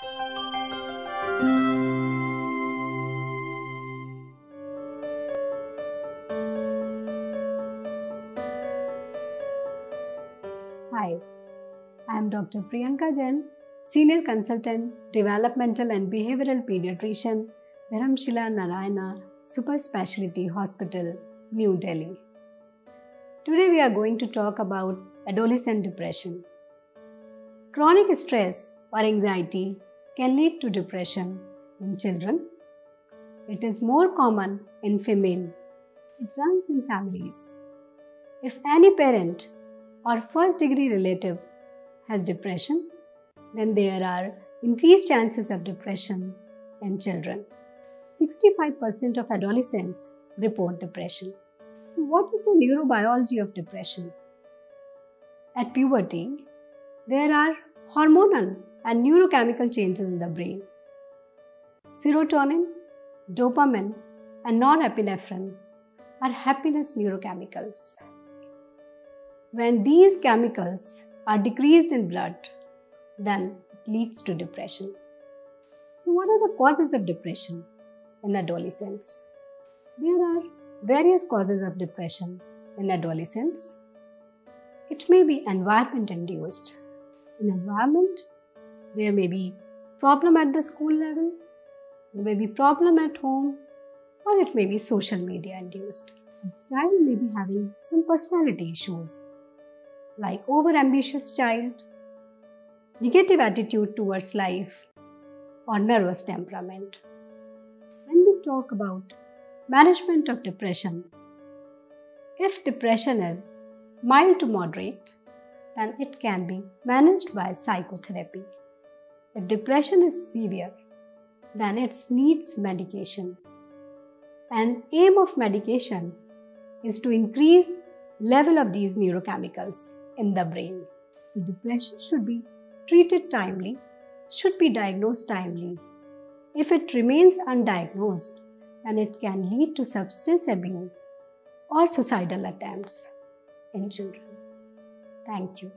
Hi, I am Dr. Priyanka Jain, Senior Consultant, Developmental and Behavioral Pediatrician, Dharamshila Narayana Super Specialty Hospital, New Delhi. Today we are going to talk about adolescent depression. Chronic stress or anxiety can lead to depression in children. It is more common in female. It runs in families. If any parent or first degree relative has depression, then there are increased chances of depression in children. 65% of adolescents report depression. So, what is the neurobiology of depression? At puberty, there are hormonal and neurochemical changes in the brain. Serotonin, dopamine, and norepinephrine are happiness neurochemicals. When these chemicals are decreased in blood, then it leads to depression. So, what are the causes of depression in adolescents? There are various causes of depression in adolescents. It may be environment induced. In environment, there may be problem at the school level, there may be problem at home, or it may be social media induced. Child may be having some personality issues like overambitious child, negative attitude towards life, or nervous temperament. When we talk about management of depression, if depression is mild to moderate, then it can be managed by psychotherapy. If depression is severe, then it needs medication. And aim of medication is to increase level of these neurochemicals in the brain. So depression should be treated timely, should be diagnosed timely. If it remains undiagnosed, then it can lead to substance abuse or suicidal attempts in children. Thank you.